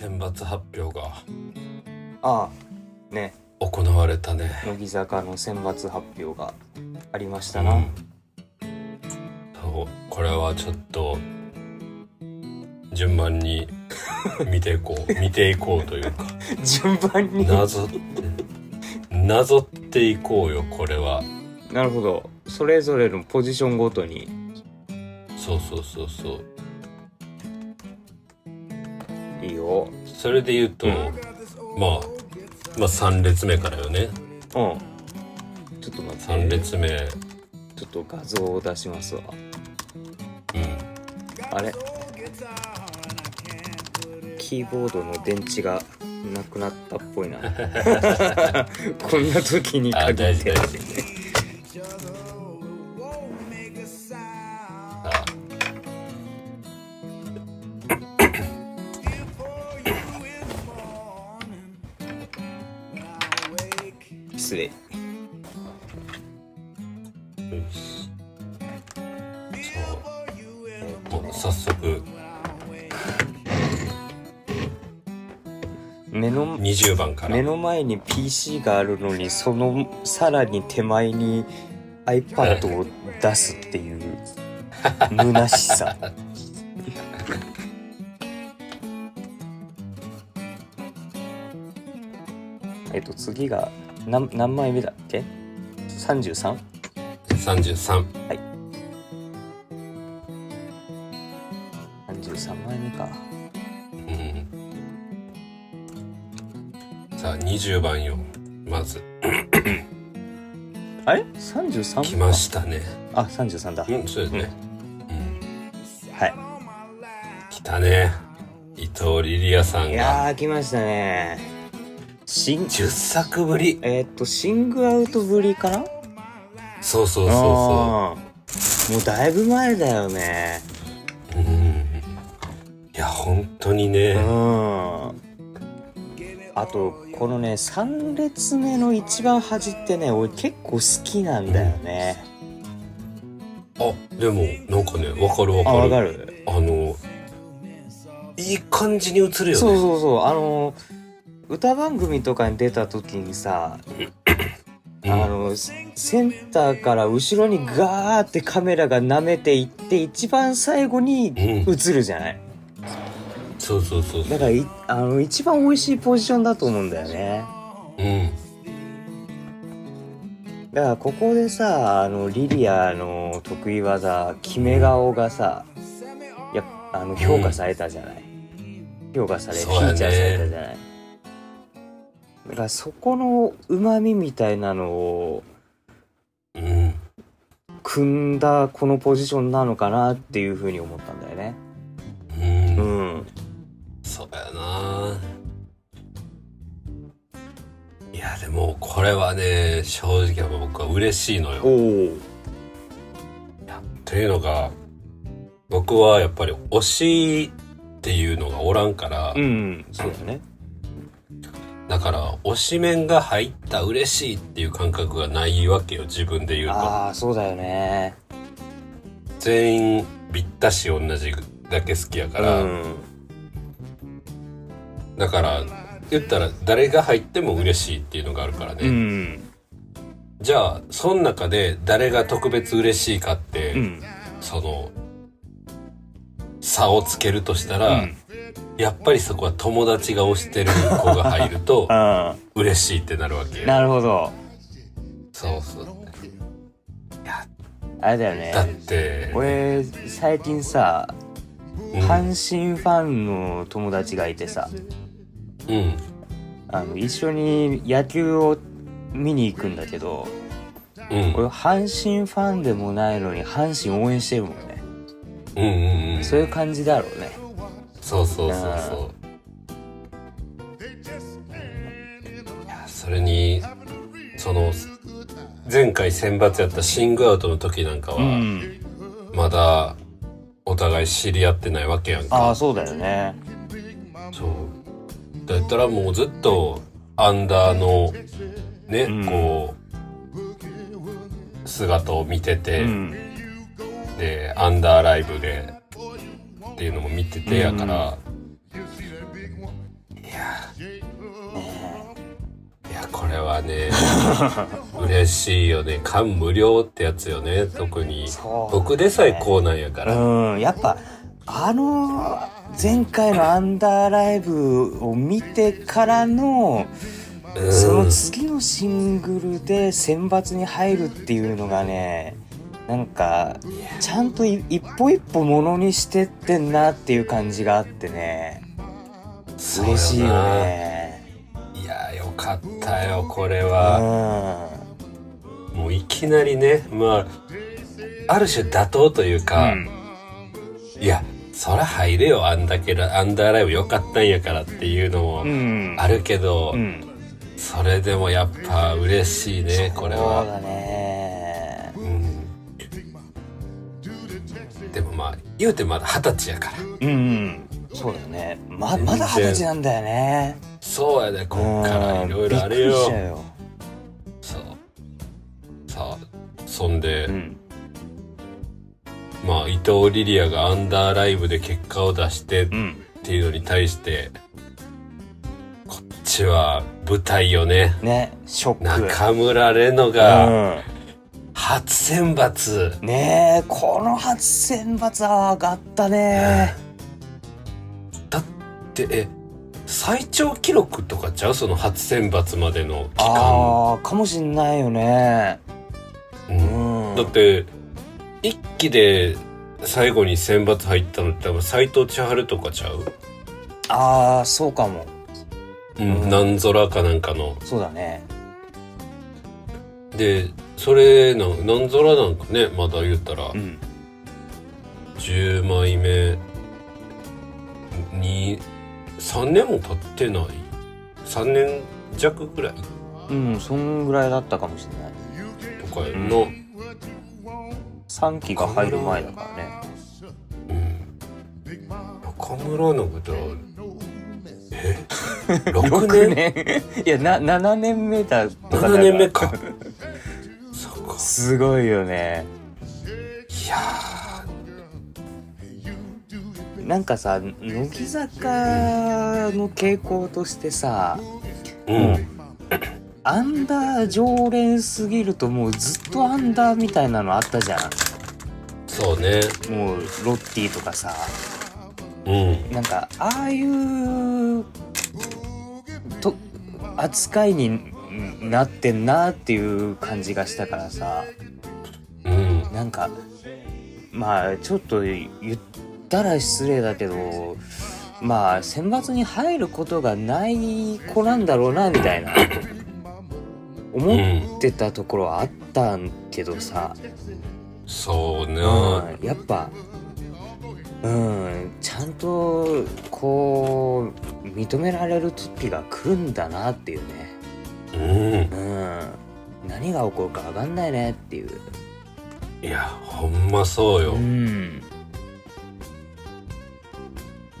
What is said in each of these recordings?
選抜発表がああね。行われたね。乃木坂の選抜発表がありましたな、うん。そうこれはちょっと順番に見ていこう。見ていこうというか。順番に？なぞってなぞっていこうよこれは。なるほど。それぞれのポジションごとに。そうそうそうそうそれで言うと、うん。まあまあ3列目からよね。うん。ちょっと待って。3列目。ちょっと画像を出しますわ。うん。あれ？キーボードの電池がなくなったっぽいな。こんな時にあ限って。大事目の前に PC があるのにそのさらに手前に iPad を出すっていう虚しさ。えっと次が何何枚目だっけ？33? 33 33 20番よ。まず。あれ ?33? 来ましたね。あ33だ。うんそうですね、はい。来たね。伊藤リリアさんいがやー来ましたね。シン10作ぶり。えーっとシングアウトぶりかな？そうそうそうあー。もうだいぶ前だよね。そううん。いや本当にうねんあとこのね3列目の一番端ってね俺結構好きなんだよね、あでもなんかねわかるわかる。あわかる？あのいい感じに映るよね。そうそうそう。あの歌番組とかに出た時にさ、うん。あのセンターから後ろにガーってカメラが舐めていって一番最後にうん。映るじゃない？そうそうそうそうだからいあの一番美味しいポジションだと思うんだよね。うん。だからここでさあのリリアの得意技決め顔がさやっあの評価されたじゃない、評価され、フィーチャーされたじゃない。だからそこのうまみみたいなのをうん。組んだこのポジションなのかなっていうふうに思ったんだよね。うん、うんそうやな。いやでもこれはね正直僕は嬉しいのよ。というのが僕はやっぱり推しっていうのがおらんから、うんそうだね。だから推し面が入った嬉しいっていう感覚がないわけよ自分で言うと。ああそうだよね。全員ぴったし同じだけ好きやかうら、んだから言ったら誰が入っても嬉しいっていうのがあるからね、うん。じゃあその中で誰が特別嬉しいかって、うん。その差をつけるとしたら、うん。やっぱりそこは友達が推してる子が入ると あ嬉しいってなるわけあなるほど。そうそう。あれだよね。だって俺最近さうん。阪神ファンの友達がいてさ。うんあの一緒に野球を見に行くんだけどうん。俺阪神ファンでもないのに阪神応援してるもんね。うんうんうん。そういう感じだろうね。そうそうそうそう。いやそれにその前回選抜やったシングアウトの時なんかは、うん。まだお互い知り合ってないわけやんあか。あそうだよね。そうとやったらもうずっとアンダーのね、うん、こう姿を見てて、うん、でアンダーライブでっていうのも見ててやから、うん、いやいやこれはね 嬉しいよね。感無量ってやつよね特に。僕でさえこうなんやから。うん、やっぱあのー前回のアンダーライブを見てからのうん。その次のシングルで選抜に入るっていうのがねなんかちゃんとい一歩一歩ものにしてってんなっていう感じがあってね。嬉しいよな。ねいやよかったよこれうは、ん。もういきなりねまあある種妥当というか、いやそら入れよあんだけらアンダーライブよかったんやからっていうのもうん。あるけど、うん。それでもやっぱ嬉しいねこれそうは、だね。うん、でもまあ言うてまだ二十歳やから。うんうん。そうだよね。ままだ二十歳なんだよね。そうやでこっからいろいろあるうんびっくりしたよよ。そう。さあそんで、うんまあ伊藤リリアがアンダーライブで結果を出してっうんていうのに対してこっちは舞台よね。ねショック。中村レノがうん。初選抜、ねえこの初選抜は上がったね。だってえ最長記録とかちゃう？その初選抜までの期間、ああかもしんないよね。う、うんん。だって一期で最後に選抜入ったのって多分斎藤千春とかちゃう？ああそうかも。うん、うん。南空かなんかの。そうだね。でそれなん南空なんかねまだ言ったら。うん。10枚目。に3年も経ってない？3年弱ぐらい？うんそんぐらいだったかもしれない。とかの、3期が入る前だからね。うん、中村のことえ？6 6年年。いやな7年目だとかだら7年目か。そうか。すごいよね。いやなんかさ乃木坂の傾向としてさーうん。アンダー常連すぎるともうずっとアンダーみたいなのあったじゃそうね。んもうロッティとかさうん。なんかああいうと扱いになってんなっていう感じがしたからさうん。なんかまあちょっと言ったら失礼だけどまあ選抜に入ることがない子なんだろうなみたいな思ってたところはあったんけどさ、そうね。うん、やっぱうんちゃんとこう認められる時が来るんだなっていうね。うん。うん。何が起こるか分かんないねっていう。いやほんまそうよ、いうん。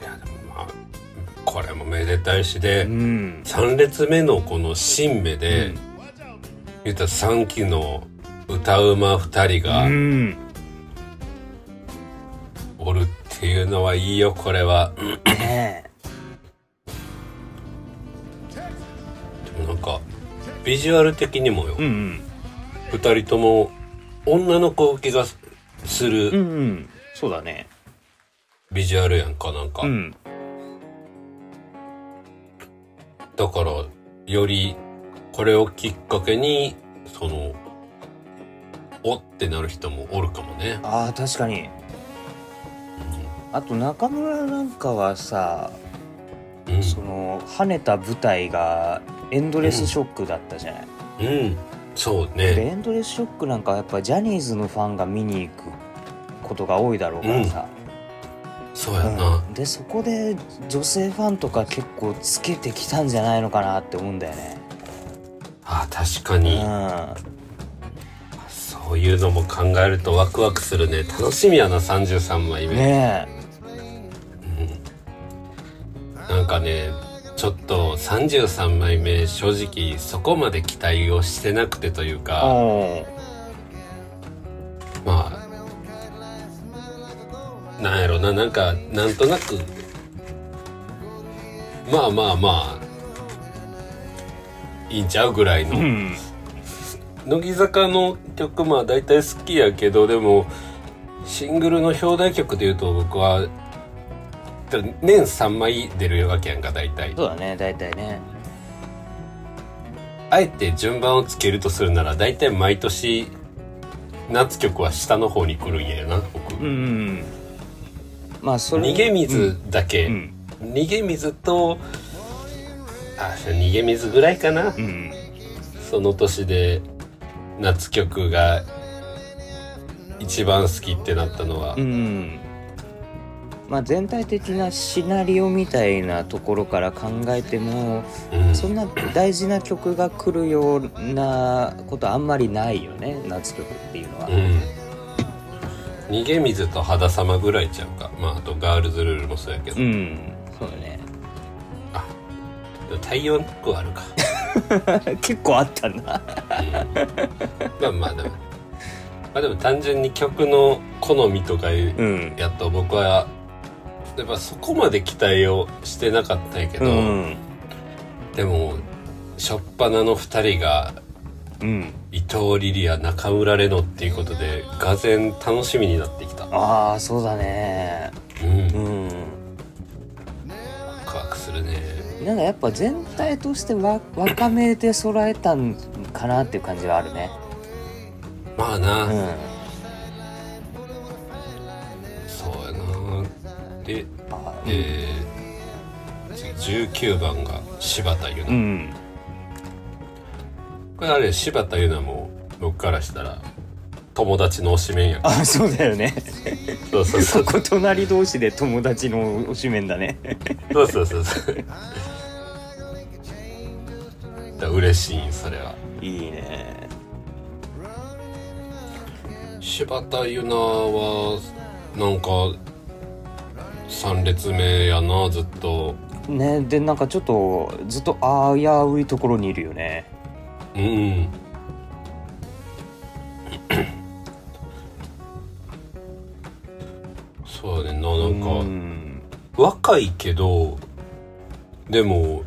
やでもまあこれもめでたいしで、うん。3列目のこの新芽で、うん。言ったら3期の歌うま2人がうん。おるっていうのはいいよこれは。ねでもなんかビジュアル的にもよ、えうん。2人とも女の子受けがすうんうんるうん。そうだね。ビジュアルやんかなんか、うん。だからよりこれをきっかけにそのおってなる人もおるかもね。ああ確かに。あと中村なんかはさうん。その跳ねた舞台がエンドレスショックだったじゃない、うん。そうでねエンドレスショックなんかはやっぱジャニーズのファンが見に行くことが多いだろうからさ、そうやな、うん。でそこで女性ファンとか結構つけてきたんじゃないのかなって思うんだよね。あ確かうに、んそういうのも考えるとワクワクするね。楽しみやな33枚目、ねなんかねちょっと33枚目正直そこまで期待をしてなくてというえか。うん。まあなんやろななんかなんとなく。まあまあまあ。いいんちゃうぐらいの、うん乃木坂の曲まあ大体好きやけどでもシングルの表題曲でいうと僕は年3枚出るわけやんか大体。そうだね大体ね。あえて順番をつけるとするなら大体毎年夏曲は下の方に来るんやな僕、うんうんまあそれ逃げ水だけ、うん。逃げ水とあ逃げ水ぐらいかな、うん。その年で夏曲が一番好きってなったのは、うん。まあ全体的なシナリオみたいなところから考えてもうん。そんな大事な曲が来るようなことあんまりないよね夏曲っていうのは。うん。逃げ水と肌様ぐらいちゃうか。まああとガールズルールもそうやけど、うん。そうだねでも太陽の子あるか 結構あったな。まあまあでも。まあでも単純に曲の好みとかいううん。やっと僕はやっぱそこまで期待をしてなかったんやけど、うん。でも初っ端の2人がうん。伊藤リリア中村レノっていうことでがぜん楽しみになってきた。ああそうだね。うん。うん。ワクワクするねなんかやっぱ全体としてわ若めで揃えたんかなっていう感じはあるね。まあな、うん。そうやな。であえー、次19番が柴田優奈、うん。これあれ柴田優奈も僕からしたら友達の推しメンや。んあそうだよね。そうそうそう。ここ隣同士で友達の推しメンだね。そうそうそうそう。だ嬉しいんそれは。いいね。柴田優奈はなんか3列目やなずっと。ねでなんかちょっとずっと危ういところにいるよね。うんそうやねんななんか、うん。若いけどでも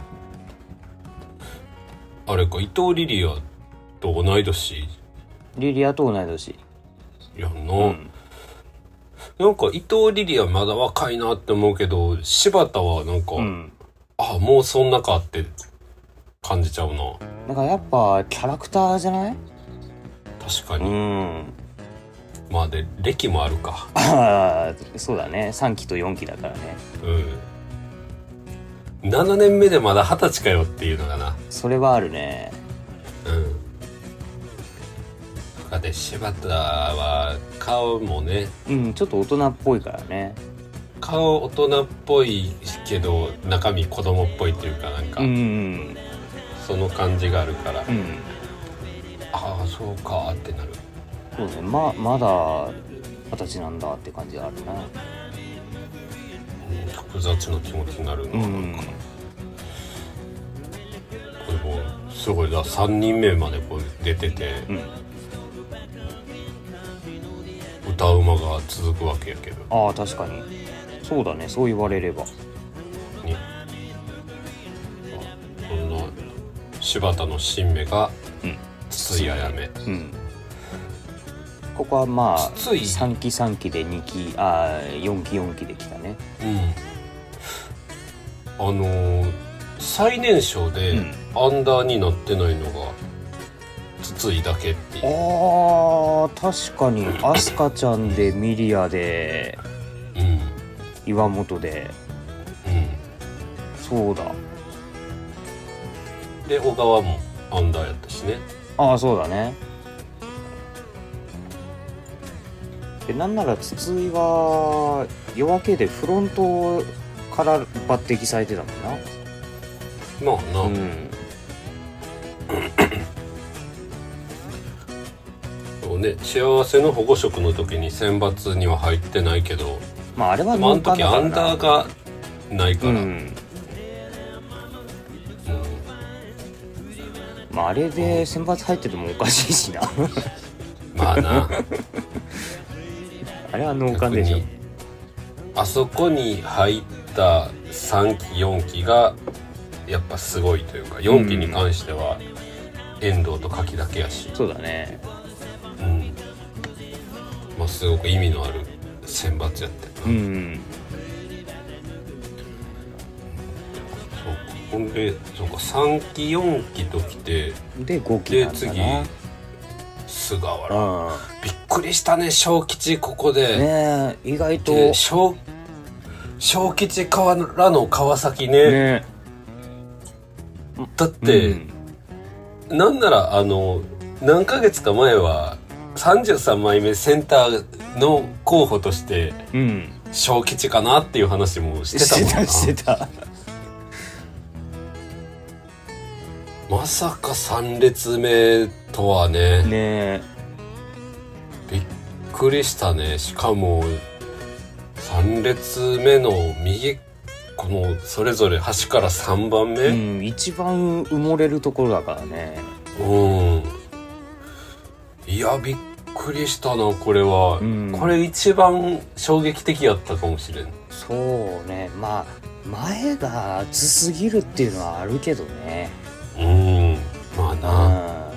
あれか伊藤リリアと同い年？リリアと同い年。やんな、うん。なんか伊藤リリアまだ若いなって思うけど柴田はなんか、うん。あもうそんなかって感じちゃうな。なんかやっぱキャラクターじゃない？確かに、んまあで歴もあるか。あ あそうだね。3期と4期だからね。うん。7年目でまだ二十歳かよっていうのがな。それはあるね。うん。とかで柴田は顔もね。うんちょっと大人っぽいからね。顔大人っぽいけど中身子供っぽいっていうかなんか、うん。その感じがあるから、うん。ああそうかってなるそうね。ままだ二十歳なんだって感じがあるな。うん複雑な気持ちになるな,、うん。これもうすごいだ3人目までこう出てて、うん。歌うまが続くわけやけど。ああ確かに。そうだね。そう言われれば。こんな柴田の新芽がうん。筒井あやめうんここはまあ筒井3期3期で2期ああ4期4期できたね。うん。あのー最年少でうん。アンダーになってないのが筒井だけっていう、あー確かに。アスカちゃんでミリアでうん。岩本で。うん。そうだ。で小川もアンダーやったしね。ああそうだねでなんなら筒井は夜明けでフロントから抜擢されてたもんな。まあな、うん。そうね幸せの保護色の時に選抜には入ってないけど。まああれはあの時アンダーがないから、うん。うん。まああれで選抜入っててもおかしいしな。まあな あれは農家でしょ。あそこに入った3期4期がやっぱすごいというか4期に関しては遠藤と柿だけやし、そうだね。うん。まあ、すごく意味のある選抜やってるな、うん。そう。ほんでそうか3期4期ときてで5期でなんだ次な菅原。あ。びっくりしたね小吉ここで、ねえ意外と。で小小吉からの川崎ね。ねだって、うん。なんならあの何ヶ月か前は33枚目センターの候補としてうん。小吉かなっていう話もしてたもんな。してたまさか3列目とはね。ねびっくりしたね。しかも3列目の右このそれぞれ端から3番え、う目ん、一番埋もれるところだからね。うん、いやびっくりしたなこれは、うん。これ一番衝撃的やったかもしれん。そうね。まあ前が厚すぎるっていうのはあるけどね。うん。まあうな、ん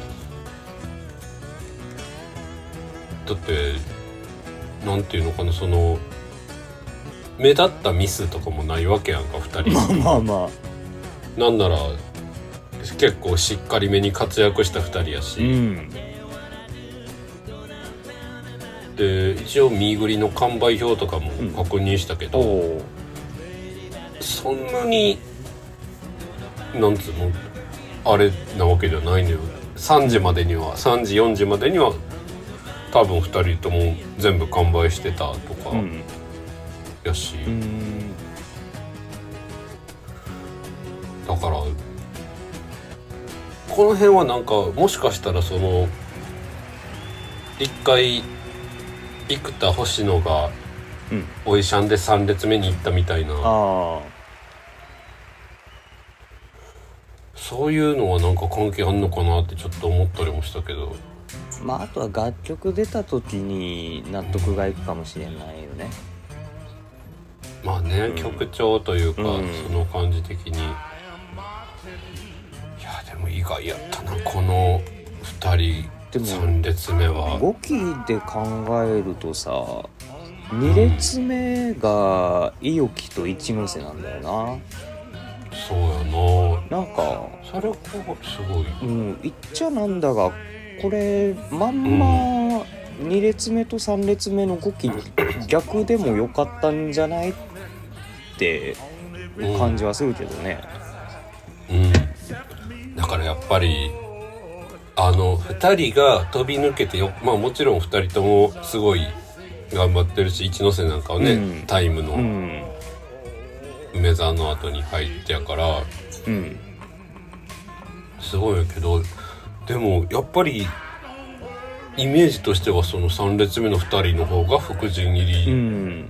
だってなんていうのかなその目立ったミスとかもないわけやんか2人。まあまあまあ。なんなら結構しっかりめに活躍した2人やうし、ん。で一応見繰りの完売表とかも確認したけど、そんなになんつうのあれなわけじゃないのよ。3時までには3時4時までには多分2人とも全部完売してたとかうん。やし、うん。だからこの辺はなんかもしかしたらその一回生田星野がうん。おいしゃんで3列目に行ったみたいな。あそういうのはなんか関係あんのかなってちょっと思ったりもしたけど。あまああとは楽曲出た時に納得がいくかもしれないよね。まあね、うん。曲調というか、うん。その感じ的に。いやでも意外やったなこの2人でも3列目は。5期で考えるとさ2列目が伊予木と一ノ瀬なんだよな。そうやな。なんかそれがすごいうん言っちゃなんだがこれまんま2列目と3列目の5期逆でもよかったんじゃないって感じはするけどね。うん。だからやっぱりあの2人が飛び抜けてよまあもちろん2人ともすごい頑張ってるし一ノ瀬なんかはね、うん。タイムうのん。梅沢の後に入ってやからうん。すごいやけどでもやっぱりイメージとしてはその3列目の2人の方が福神入り、うん。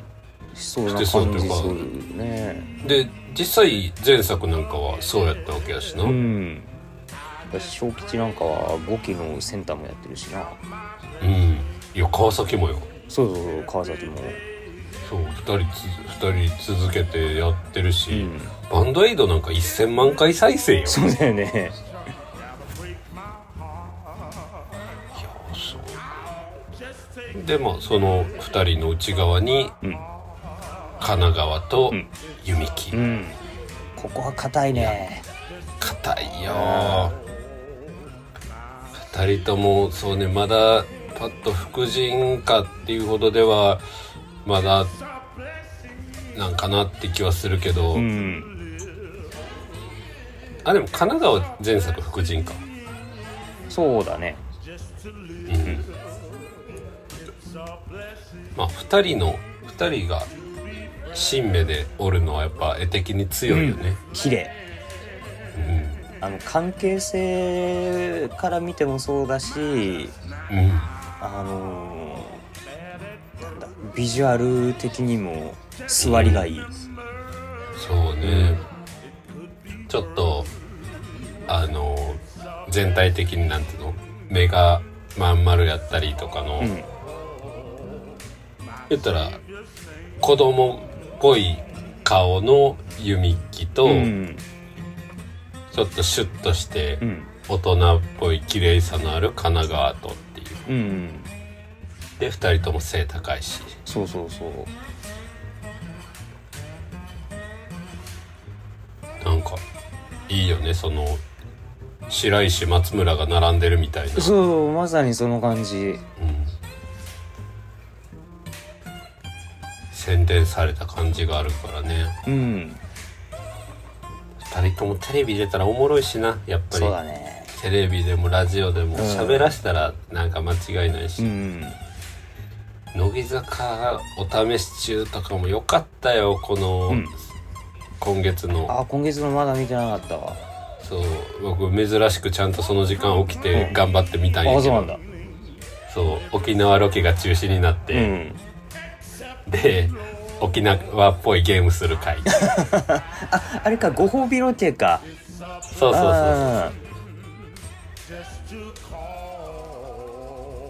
しそうな感じするね。で実際前作なんかはそうやったわけやしな、うん。小吉なんかは5期のセンターもやってるしな。うん。いや川崎もよ。そうそうそう川崎も。そう2人つ二人続けてやってるし、うん。バンドエイドなんか1000万回再生よ。そうだよねでまあその2人の内側にうん。神奈川とうん。弓木。うん。ここは硬いね。硬いよ。2人ともそうねまだパッと副陣かっていうほどではまだなんかなって気はするけど、うん。あでも神奈川前作副陣か。そうだねまあ2人の2人が新芽でおるのはやっぱ絵的に強いよね。綺麗。うん。あの関係性から見てもそうだしうん、あのーなんだビジュアル的にも座りがいい、そうね。ちょっとあの全体的になんていうの？目がまん丸やったりとかの、うん言ったら子供っぽい顔の弓木と、うん。ちょっとシュッとしてうん。大人っぽい綺麗さのある神奈川とっていう。うん。うんで2人とも背高いし。そうそうそう。なんかいいよねその白石松村が並んでるみたいな。そうまさにその感じ。うん洗練された感じがあるからね。うん2人ともテレビ出たらおもろいしなやっぱり。そうだね。テレビでもラジオでもうん。喋らしたらなんか間違いないし、うん。乃木坂お試し中とかも良かったよこの、うん。今月の。あ今月のまだ見てなかったわ。そう僕珍しくちゃんとその時間起きてうん。頑張ってみたんやけど、あそうなんだ。そう沖縄ロケが中止になっうて、んで沖縄っぽいゲームする回。あれかご褒美ロケか。そうそうそう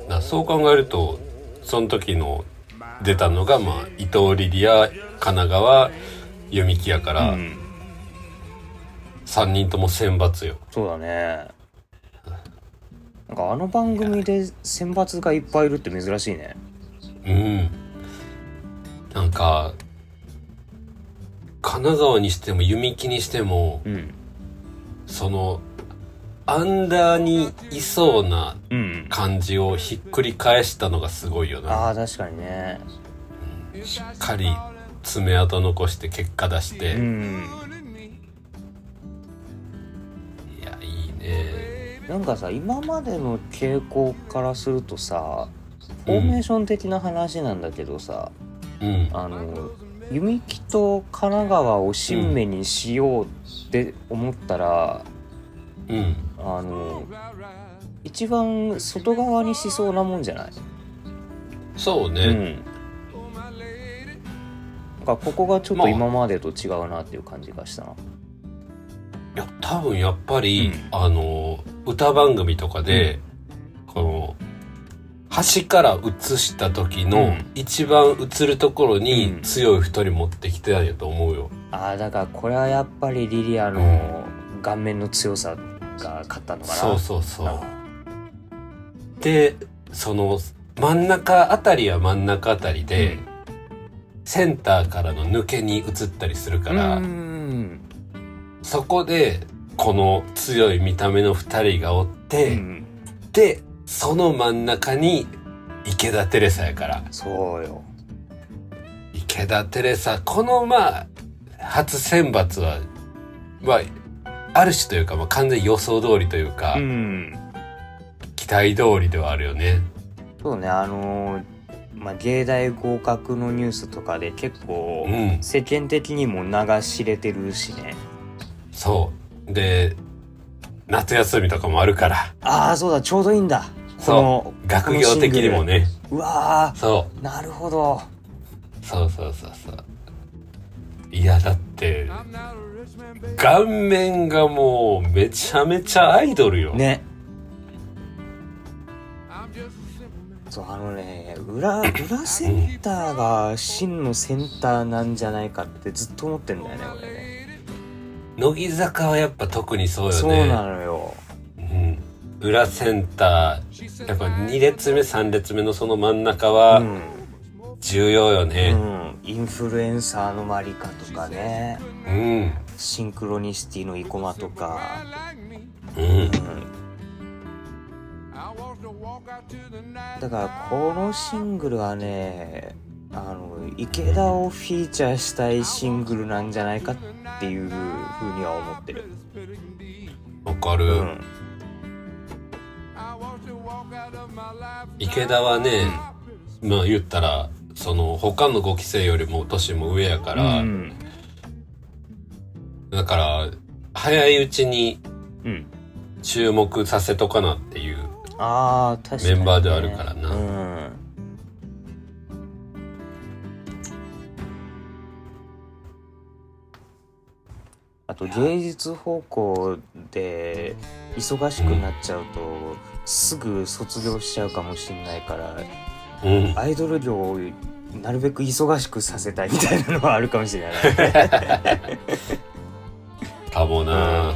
そう。そう考えるとその時の出たのがまあ伊藤リリア神奈川弓木やから、ーうん。3人とも選抜よ。そうだね。なんかあの番組で選抜がいっぱいいるって珍しいね。うんなんか神奈川にしても弓木にしてもうん。そのアンダーにいそうなうん。感じをひっくり返したのがすごいよな。ああ確かにね。しっかり爪痕残して結果出して、うん。いやいいね。なんかさ今までの傾向からするとさフォーメーション的な話なんだけどさ、うんあの弓木と神奈川を新芽にしようって思ったら、うん。あの一番外側にしそうなもんじゃない？そうね、うん。なんかここがちょっと今までと違うなっていう感じがしたな、いや多分やっぱり、うん。あの歌番組とかで、この端から映した時のうん。一番映るところにうん。強い二人持ってきてたんやと思うよ。ああだからこれはやっぱりリリアの顔面の強さが勝ったのかな。そうそうそう。あでその真ん中あたりは真ん中あたりで、センターからの抜けに移ったりするから、うん。そこでこの強い見た目の二人がおって、うん。でその真ん中に池田テレサやから。そうよ。池田テレサこのまあ初選抜はまあある種というか、まあ、完全に予想通りというか、うん。期待通りではあるよね。そうねあのーまあ芸大合格のニュースとかで結構うん。世間的にも流し入れてるしね。そう。で夏休みとかもあるから。ああそうだちょうどいいんだ。この学業的にもね。うわそーなるほど。うそうそうそうそう。いやだって顔面がもうめちゃめちゃアイドルよ、ね。そうあのね裏裏センターが真のセンターなんじゃないかってずっと思ってんだよね俺ね乃木坂はやっぱ特にそうよね。そうなのよ。うん、裏センターやっぱ2列目3列目のその真ん中はうん。重要ようねん、インフルエンサーのマリカとかね。うん。シンクロニシティの生駒とか、うん、うん、だからこのシングルはねあの池田をフィーチャーしたいシングルなんじゃないかっていうふうには思ってる、わかる、うん、池田はね、まあ言ったらその他の5期生よりも年も上やから、うん。だから早いうちにうん。注目させとかなっていうメンバーではあるからなあと芸術方向で忙しくなっちゃうと、すぐ卒業しちゃうかもしんないからうん。アイドル業をなるべく忙しくさせたいみたいなのはあるかもしれない。ねかもな、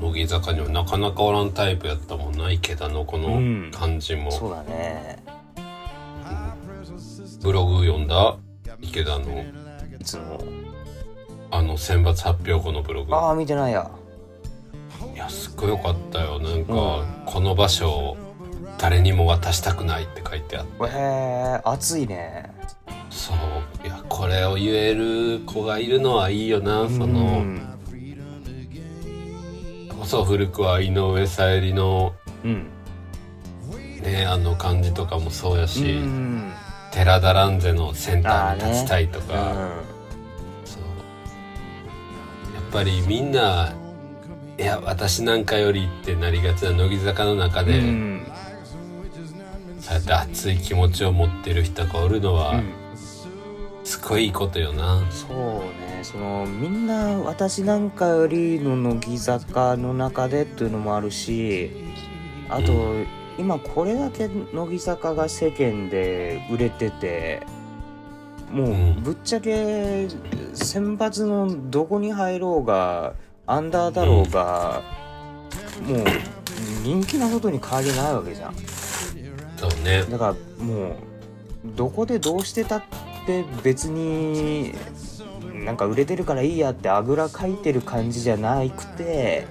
乃木坂にはなかなかおらんタイプやったもんな池田のこのうん。感じも、そうだね。ブログ読んだ？池田のいつも。あの選抜発表後のブログ。ああ見てないや。いやすっごいよかったよ。なんか、うこの場所を誰にも渡したくないって書いてあって。へえ熱いね。そう。いやこれを言える子がいるのはいいよなその、うんそう古くは井上さゆりのうん。ねあの感じとかもそうやし、うん。寺田蘭ゼのセンターに立ちたいとか、ぱりみんないや私なんかよりってなりがちな乃木坂の中で、うん。そうやって熱い気持ちを持ってる人がおるのは、うん。すごいいいことよな。そうね。そのみんな私なんかよりの乃木坂の中でっていうのもあるしあと、う今これだけ乃木坂が世間で売れててもうぶっちゃけ選抜のどこに入ろうがアンダーだろうが、もう人気なことに変わりないわけじゃん。そうね。だからもうどこでどうしてたって別になんか売れてるからいいやってあぐらかいてる感じじゃなくて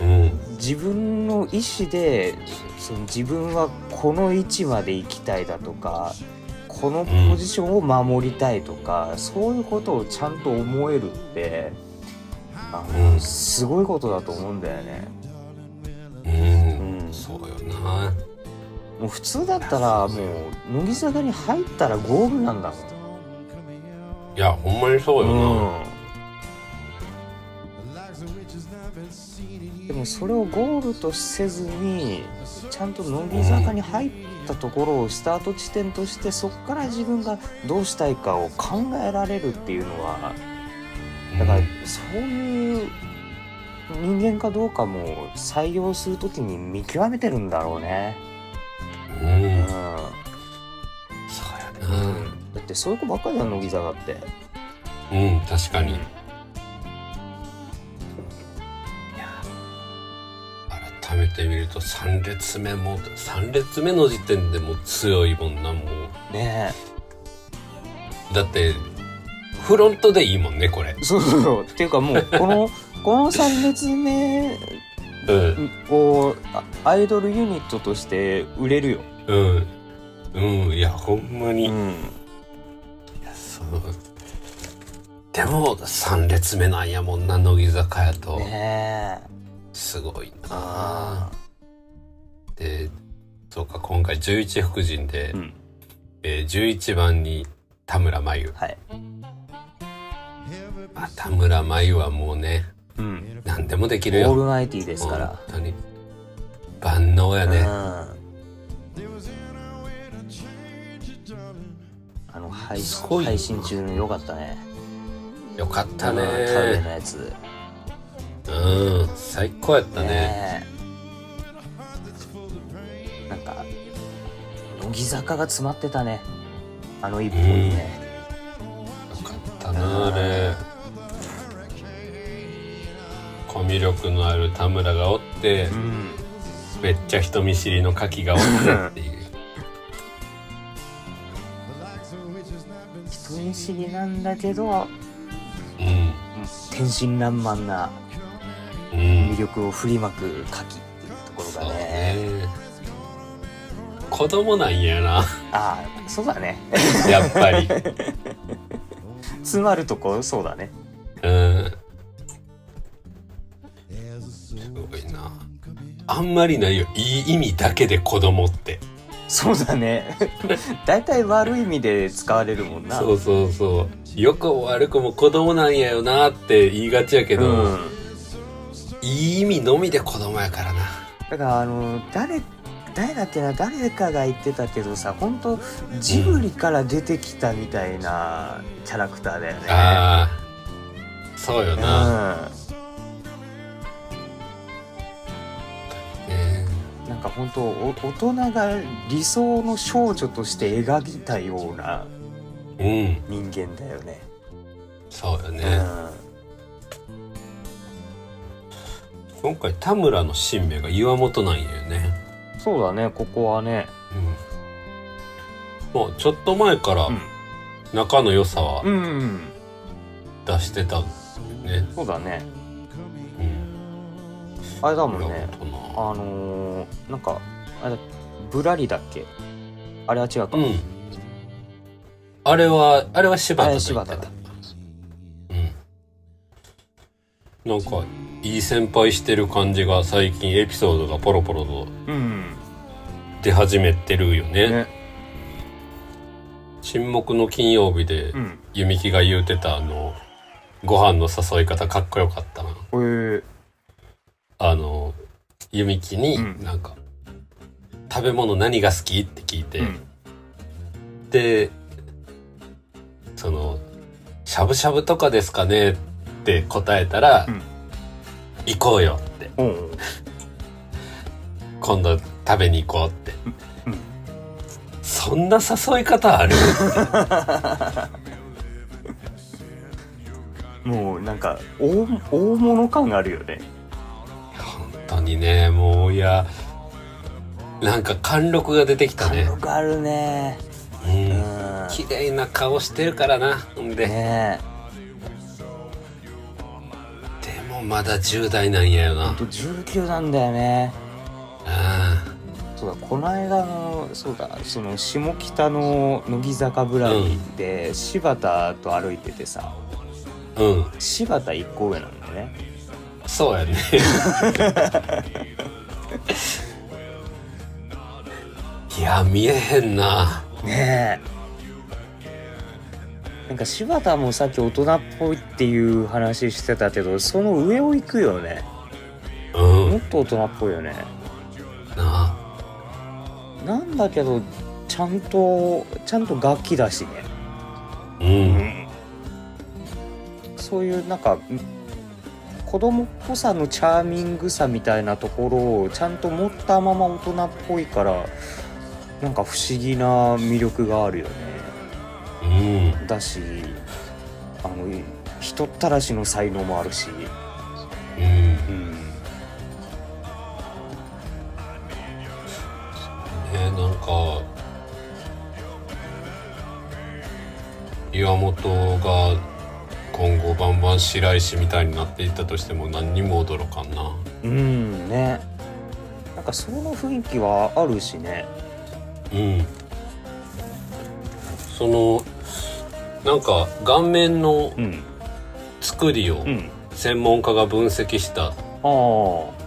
うん。自分の意思でその自分はこの位置まで行きたいだとかこのポジションを守りたいとか、そういうことをちゃんと思えるってあの、うん。すごいことだと思うんだよね。うん、うん。そうよな。もう普通だったらもう乃木坂に入ったらゴールなんだもん。いやほんまにそうよな、うん、でもそれをゴールとせずにちゃんと乃木坂に入ったところをスタート地点としてそこから自分がどうしたいかを考えられるっていうのはだからそういう人間かどうかも採用する時に見極めてるんだろうね。うん、うん。そうやな。だってそういう子ばっかりだよ乃木坂って。うん確かに、て見ると3列目も3列目の時点でもう強いもんなもう。ねだってフロントでいいもんねこれ。えそうそうそう。っていうかもうこの この3列目うん。アイドルユニットとして売れるよ。うん。うん。いやほんまに、いん、やそう。でも3列目なんやもんな乃木坂やと、ねえ。すごいなあでそうか今回11福神で、うんえー11番に田村真由はい。あ田村真由はもうねうん。何でもできオるよールマイティーですから。本当に万能やね、うん。あの配すごいよな配信中のよかったね。よかったあの田植えねのやつ。うん最高やったねねえなんか乃木坂が詰まってたね。あの一本にね。よかったなあれコミュ力のある田村がおってうん。めっちゃ人見知りの牡蠣がおってっていう 人見知りなんだけど、うん天真爛漫なうん魅力を振りまく牡蠣っていうところがね。ね子供なんやなああ、そうだね。やっぱり詰まるとこそうだね。うんすごいなあんまりないよいい意味だけで子供ってそうだね。だいたい悪い意味で使われるもんな。そうそうそうよくも悪くも子供なんやよなって言いがちやけど、うん。いい意味のみで子供やからなだからあの誰誰だっけな誰かが言ってたけどさ本当ジブリから出てきたみたいなキャラクターだよね。ああそうようん。な、ねなんか本当お大人が理想の少女として描きたようなうん人間だよね。そうよね、うん。今回田村の新名が岩本なんやよね。そうだねここはね。うん。もうちょっと前からうん。仲の良さはうん出してたね。そうだね。うん。あれだもんね。あのー、なんかあれぶらりだっけ？あれは違うか、うん。あれはあれは柴田あれと言ってた柴田だなんかいい先輩してる感じが最近エピソードがポロポロとうん。出始めてるよね。ね。沈黙の金曜日でうん。弓木が言うてたあのご飯の誘い方かっこよかったな。へえあの弓木にうん。なんか、食べ物何が好き？って聞いて、うん。でそのしゃぶしゃぶとかですかね。って答えたら、うん。行こうよって。おう今度食べに行こうって、うん。そんな誘い方ある？もうなんか大大物感があるよね。本当にねもういやなんか貫禄が出てきた貫ね禄あるね。ううん。ん綺麗な顔してるからなほんで、ねでまだ10代なんやよな。えほんと19なんだよね。あそうだこの間のそうだその下北の乃木坂ぶらりで、柴田と歩いててさあうん。柴田1個上なんだよね。そうやね。いや見えへんな。ねえなんか柴田もさっき大人っぽいっていう話してたけどその上を行くよね。うん。もっと大人っぽいよね。ななんだけどちゃんとちゃんと楽器だしね。あうん。そういうなんかん子供っぽさのチャーミングさみたいなところをちゃんと持ったまま大人っぽいからなんか不思議な魅力があるよね。うんだしあの人ったらしの才能もあるし。うん。うん。ねなんか岩本が今後バンバン白石みたいになっていったとしても何にも驚かんな。うんね。なんかその雰囲気はあるしね。うん。そのなんか顔面のうん。作りをうん。専門家が分析したっ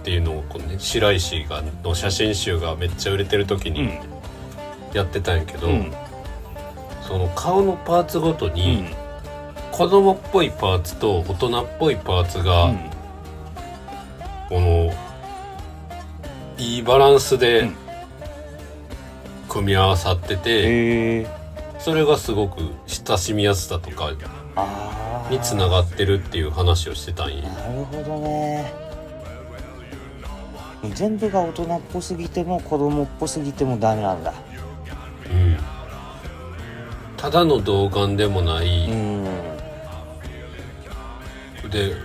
ていうのをこう、ね、白石がの写真集がめっちゃ売れてる時にうん。やってたんやけど、うん。その顔のパーツごとうに、ん。子供っぽいパーツと大人っぽいパーツが、うん。このいいバランスうでん。組み合わさってて、それがすごく親しみやすさとかにつながってるっていう話をしてたんや。なるほどね。全部が大人っぽすぎても子供っぽすぎてもダメなんだ。うん。ただの童顔でもなうい、ん。で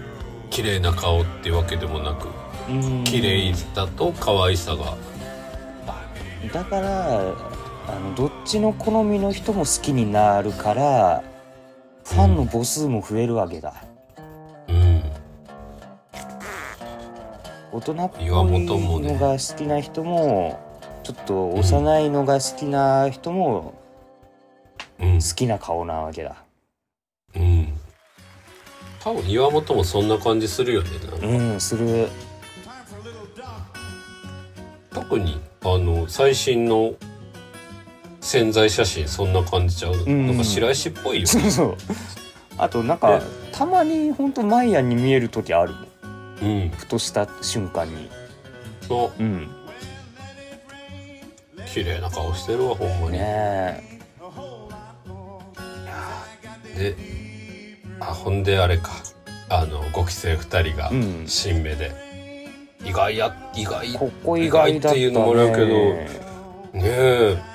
綺麗な顔ってわけでもなくうん。綺麗さと可愛さが。だからあのどっちの好みの人も好きになるからファンの母数も増えるわけだ。うん。大人っぽいのが好きな人もちょっと幼いのが好きな人もうん。好きな顔なわけだ。うん。多分岩本もそんな感じするよねなんか。うんする。特にあの最新の潜在写真そんな感じちゃう、ん。なんか白石っぽいよそうそう。あとなんかね。たまにほんとマイアンに見える時あるもん。うん。ふとした瞬間に。のう。ん。綺麗な顔してるわほんまに、ねであほんであれか。あの5期生2人が新芽で、意外や意外。ここ意外だったね。っていうのもあるけど。ねえ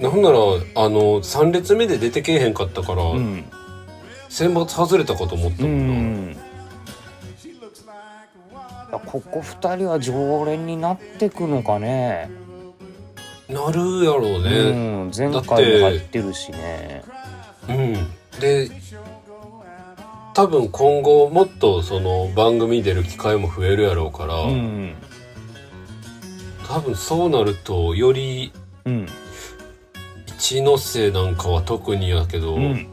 なんならあの3列目で出てけえへんかったから、うん。選抜外れたかと思ったうもんな、ん。ここ2人は常連になってくのかね。なるやろうね。うん前回も入ってるしね。うん、で多分今後もっとその番組出る機会も増えるやろうから、うん。多分そうなるとよりうん一ノ瀬なんかは特にやけど、うん。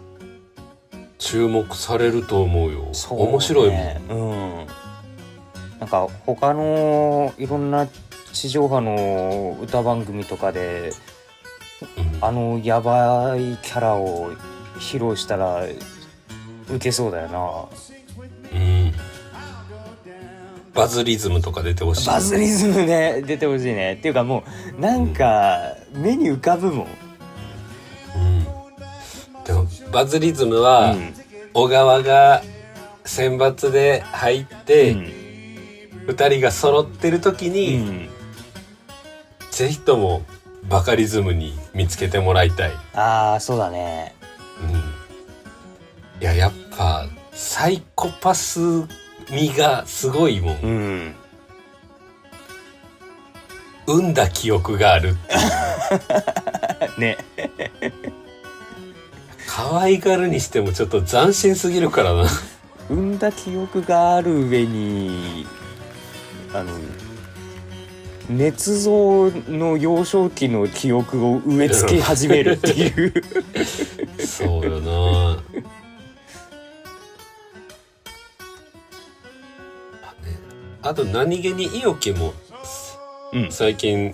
注目されると思うよ。そうね。面白いもん。うん。なんか他のいろんな地上波の歌番組とかでうん。あのやばいキャラを披露したらウケそうだよな。うん。バズリズムとか出てほしい。バズリズムね出てほしいね。っていうかもうなんか目に浮かぶもん、バズリズムは、うん。小川が選抜で入って、二人が揃ってる時うに、ん。ぜひともバカリズムに見つけてもらいたい、ああそうだね。うん、いややっぱサイコパス味がすごいもん。うん。産んだ記憶がある ね可愛がるにしてもちょっと斬新すぎるからな。産んだ記憶がある上にあの捏造の幼少期の記憶を植え付け始めるっていう。そうよな。あと何気に伊予木もうん。最近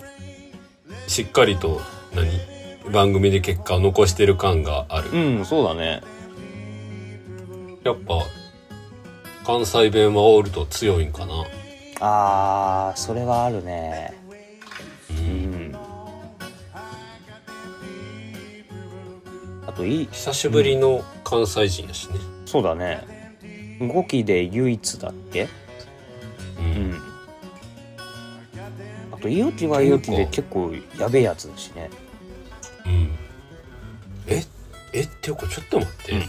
しっかりと何？番組で結果を残してる感がある、うんそうだね。やっぱ関西弁はおると強いんかな。あーそれはあるね。ううん。んあといい。久しぶりの関西人やしね。そうだね。5期で唯一だっけ？うん、うん。あと伊予木は伊予木で結構やべえやつだしねうん。ええっていうかちょっと待って、うん。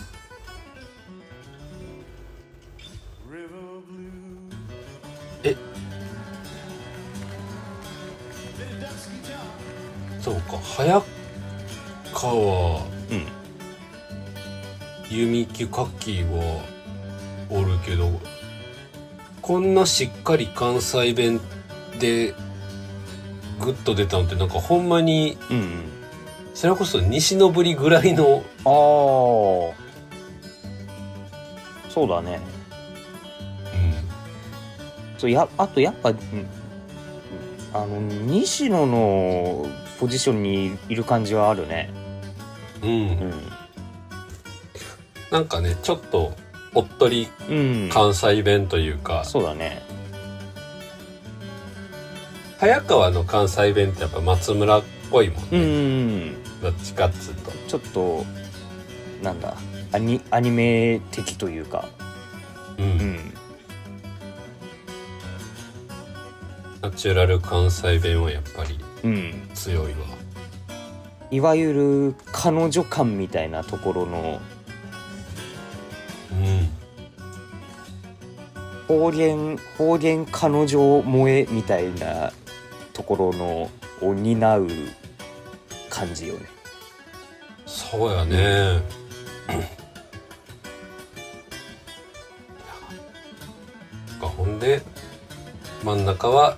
え。そうか早川。うん。弓木かきはおるけどこんなしっかり関西弁でグッと出たのってなんかほんまにうんうんそれこそ西のぶりぐらいのああそうだね。そうやあとやっぱ、うん。あの西野のポジションにいる感じはあるね。うん、うん。うんなんかねちょっとおっとりうん。関西弁というか、そうだね。早川の関西弁ってやっぱ松村っぽいもんうんうね、んどっちかっつうと。ちょっとなんだアニアニメ的というか。うん、うん。ナチュラル関西弁はやっぱりうん。強いわ。いわゆる彼女感みたいなところのうん。方言方言彼女萌えみたいなところのを担う感じよね。そうやね、かほんで真ん中は、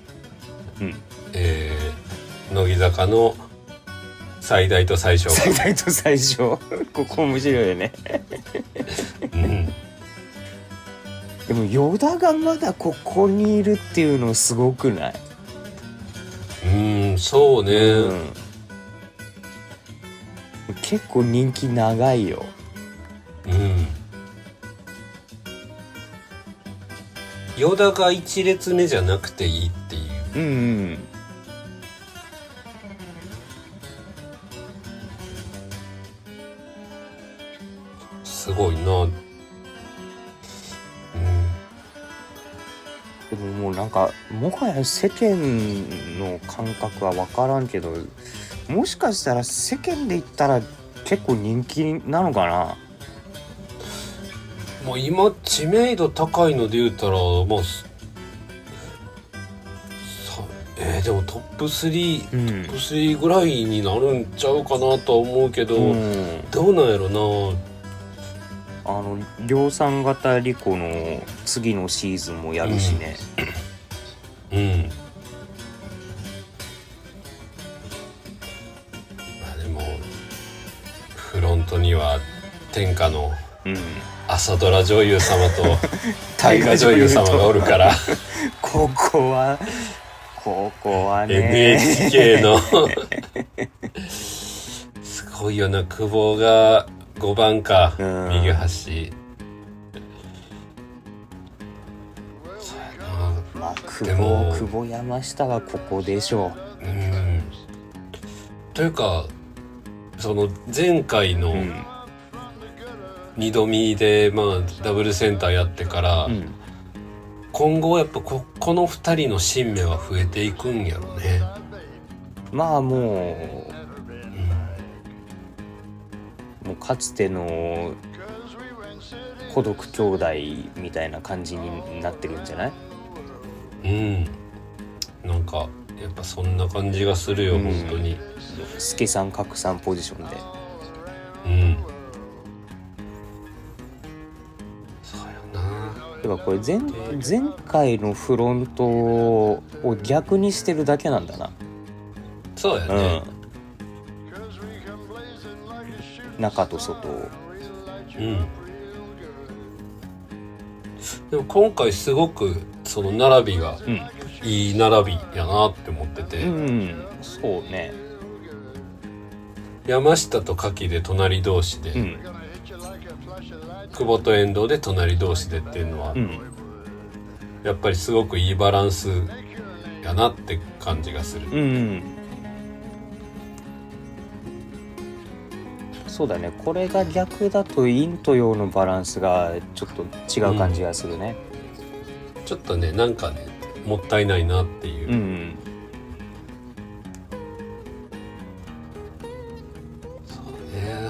うん。えー乃木坂の最大と最小。最大と最小。ここ面白いよね。うん。でもヨダがまだここにいるっていうのすごくない、うんそうね、うん、結構人気長いよ。うん。ヨダが一列目じゃなくていいっていう。うんうん。すごいな。うん。でももうなんかもはや世間の感覚は分からんけどもしかしたら世間で言ったら結構人気なのかな？もう今知名度高いので言うたらもうすえー、でもトップ3、うん。トップ3ぐらいになるんちゃうかなとは思うけど、うん。どうなんやろな。あの量産型リコの次のシーズンもやるしね、うん天下のうん。朝ドラ女優様と 大河女優様がおるから。ここはここはね。NHK の。すごいよな久保が5番か。うん。右端。まあ久保久保山下はここでしょう。ん。というかその前回のううん二度見で、まあ、ダブルセンターやってから、うん。今後やっぱここの2人の新芽は増えていくんやろね、まあもうん。うもうかつての孤独兄弟みたいな感じになってるんじゃない？うん。なんかやっぱそんな感じがするよ、うん。本当に。助さん格さんポジションで。うんてかこれ前前回のフロントを逆にしてるだけなんだな。そうやね。うん。中と外を。うん、でも今回すごくその並びがうん。いい並びやなって思ってて、うん。そうね。山下と柿で隣同士で、うん久保と遠藤で隣同士でっていうのは、うん。やっぱりすごくいいバランスやなって感じがする。うんそうだね。これが逆だと陰と陽のバランスがちょっと違う感じがするね。ちょっとねなんかねもったいないなっていう。う、んね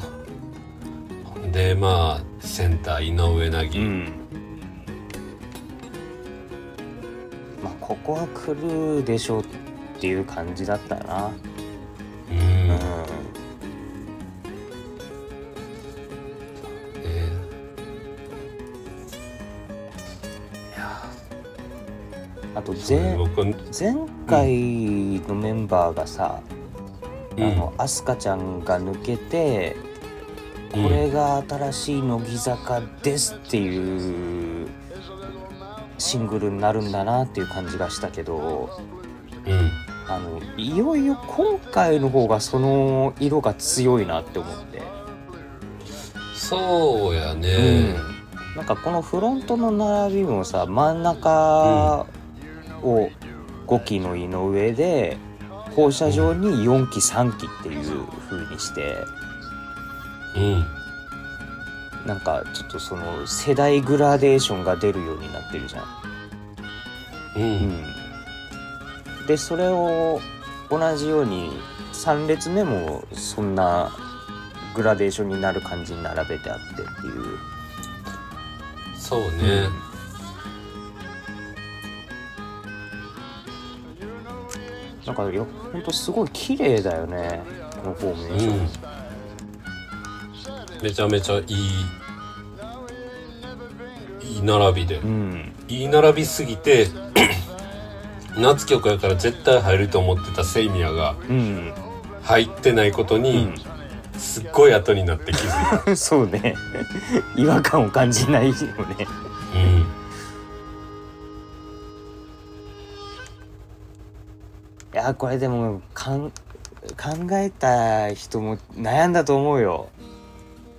ほんでまあセンター井上凪、うん。まあここは来るでしょうっていう感じだったな。うん。うん。ねいやあと前前回のメンバーがさ、うん。あのアスカちゃんが抜けて、うんこれが新しい乃木坂ですっていうシングルになるんだなっていう感じがしたけどうんあのいよいよ今回の方がその色が強いなって思って、そうやね、なんかこのフロントの並びもさ真ん中を5機の井上で放射状に4機3機っていう風にしてうんなんかちょっとその世代グラデーションが出るようになってるじゃん。うんうん、でそれを同じように3列目もそんなグラデーションになる感じに並べてあってっていう。そうね、なんかよほんとすごい綺麗だよねこのフォーメーション。めちゃめちゃいいいい並びで、うん。いい並びすぎて 夏曲やから絶対入ると思ってたセイミヤがうん、入ってないことに、すっごい後になって気づいた。うん、そうね。違和感を感じないよね。うん。いやこれでもかん考えた人も悩んだと思うよ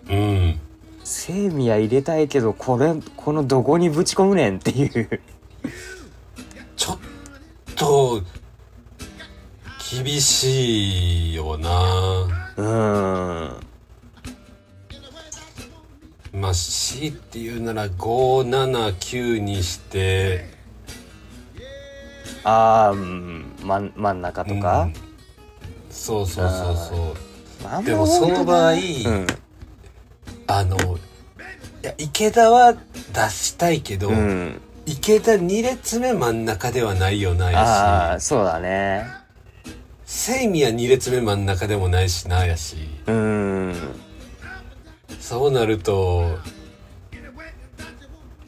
うん。セイミヤ入れたいけどこれこのどこにぶち込むねんっていう。ちょっと厳しいよな。うんまあ C っていうなら579にして。ああ、うん、真ん真ん中とか、うん。そうそうそうそう。でもその場合うんあのいや池田は出したいけど、うん。池田2列目真ん中ではないよなあやし。あそうだね。セイミは2列目真ん中でもないしなやし。うーん。そうなると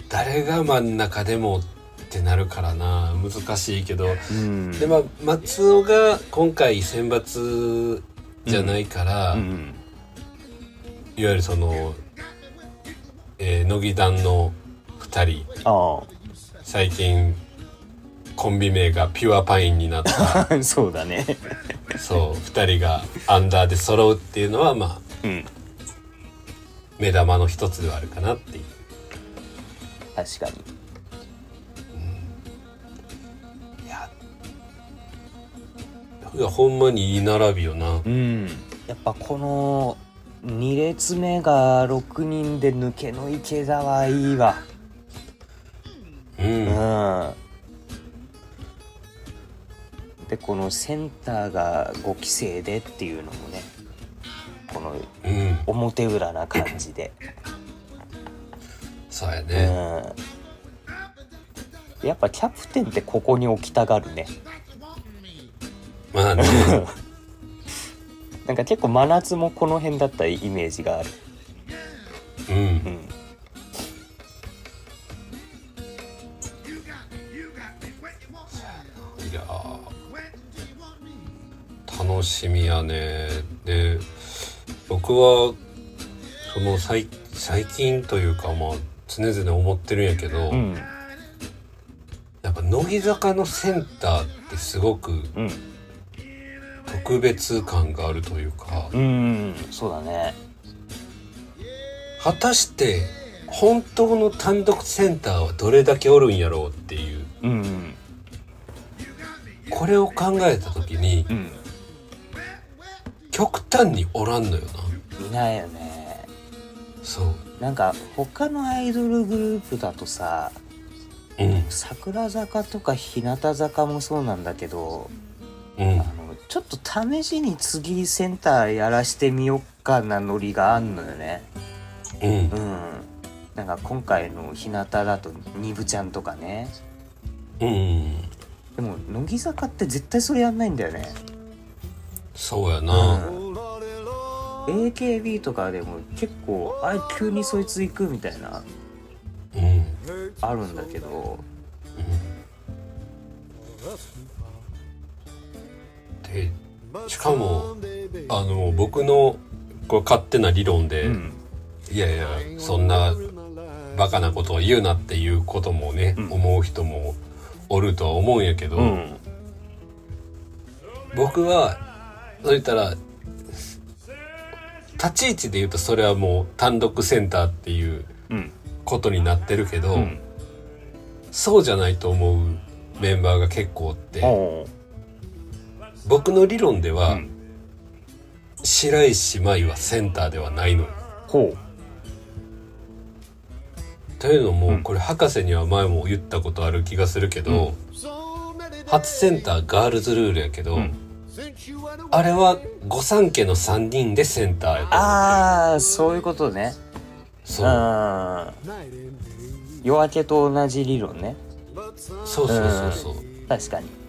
誰が真ん中でもってなるからな。難しいけど。うん。でまあ松尾が今回選抜じゃないから、うんいわゆるその、えー乃木団の2人。あ最近コンビ名がピュアパインになった。あ そうだね。そう2人がアンダーで揃うっていうのはまあうん。目玉の一つではあるかなっていう。確かに。いやいやほんまにいい並びよな。うん。やっぱこの2列目が6人で抜けの池田はいいわ。うん、うん。でこのセンターが5期生でっていうのもねこのうん、表裏な感じで、そうやうね、ん、やっぱキャプテンってここに置きたがるね。まあね なんか結構真夏もこの辺だったイメージがある。うん。うん。いやー楽しみやね。で僕はその最最近というかまあ常々思ってるんやけど、うん。やっぱ乃木坂のセンターってすごくうん特別感があるというかうんそうだね。果たして本当の単独センターはどれだけおるんやろうっていう。うんこれを考えた時にうん極端におらんのよな。いないよね。そう。なんか他のアイドルグループだとさうん。桜坂とか日向坂もそうなんだけどうん。あのちょっと試しに次センターやらしてみよっかなノリがあんのよね。うん。うん。なんか今回の日向だとニブちゃんとかね。うん。でも乃木坂って絶対それやんないんだよね。そうやうな、ん AKB とかでも結構あれ急にそいつ行くみたいな。うん。あるんだけどでしかもあの僕のこれ勝手な理論で、うん。いやいやそんなバカなことを言うなっていうこともね、うん。思う人もおるとは思うんやけど、うん。僕はそう言ったら立ち位置で言うとそれはもう単独センターっていううん。ことになってるけど、うん。そうじゃないと思うメンバーが結構おって、僕の理論では、うん。白石麻衣はセンターではないのよ。ほというのも、うん。これ博士には前も言ったことある気がするけど、初センターガールズルールやけど、うん。あれは御三家の3人でセンターやと思ってる。ああそういうことね。そう。うん。夜明けと同じ理論ね。そうそうそうそう。確かに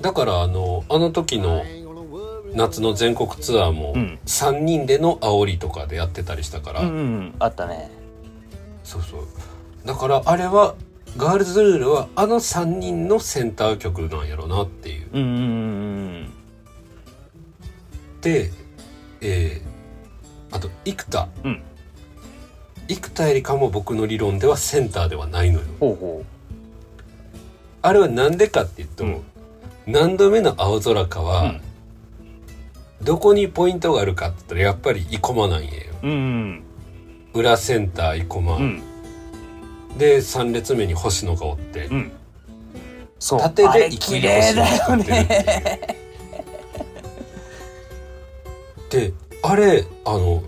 だからあのあの時の夏の全国ツアーもうん。3人での煽りとかでやってたりしたから、うんうんあったね。そうそう。だからあれはガールズルールはあの3人のセンター曲なんやろなっていう。うんうんうんでえー、あと生田。うん。生田絵梨花も僕の理論ではセンターではないのよ。ほうほあれはなんでかっていうと、うん何度目の青空かは、うん。どこにポイントがあるかって言ったらやっぱり生駒なんやよ。ううん。裏センター生駒、うん。で3列目に星野がおって、うん。そう。縦で生きる星野がってるってねいう。であれあの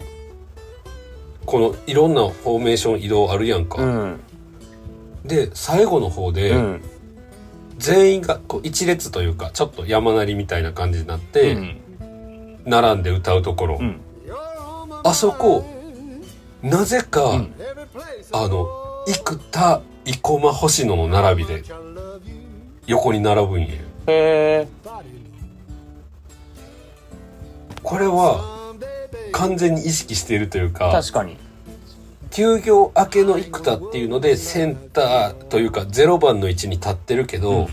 このいろんなフォーメーション移動あるやんか、うん。で最後の方で、うん全員がこう一列というかちょっと山なりみたいな感じになって、うん。並んで歌うところ、うん。あそこなぜか、うん。あの生田生駒星野の並びで横に並ぶんや。これは完全に意識しているというか確かに休業明けの生田っていうのでセンターというか0番の位置に立ってるけど、うん。